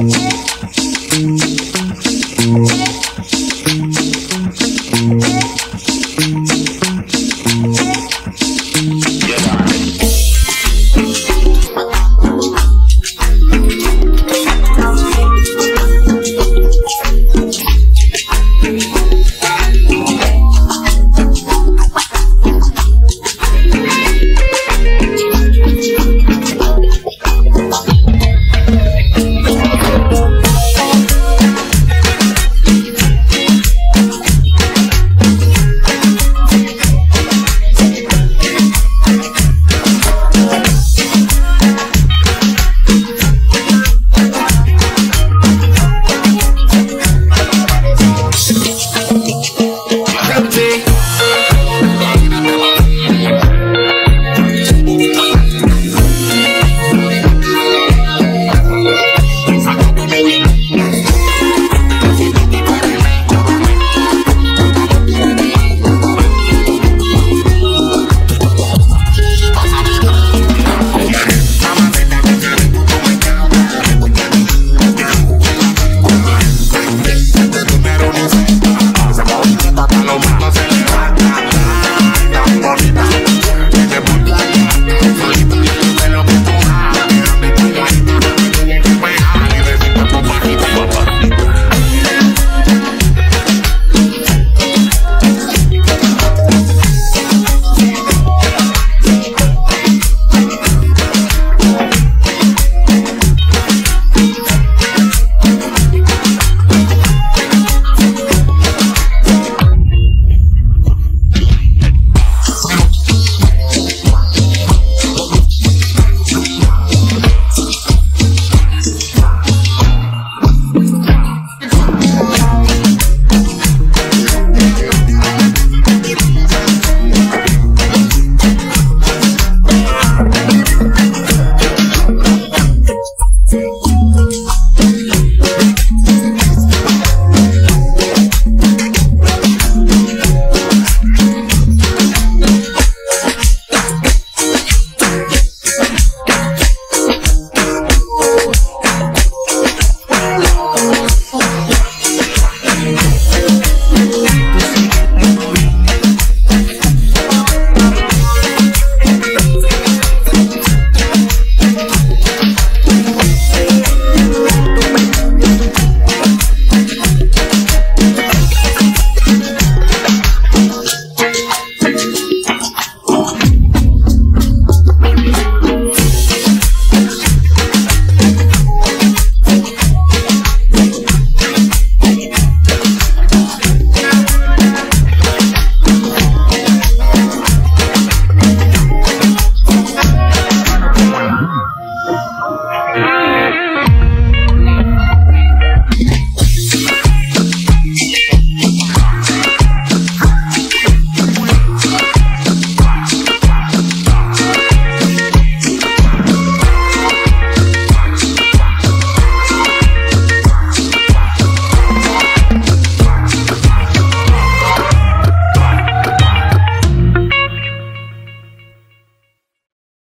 Hey,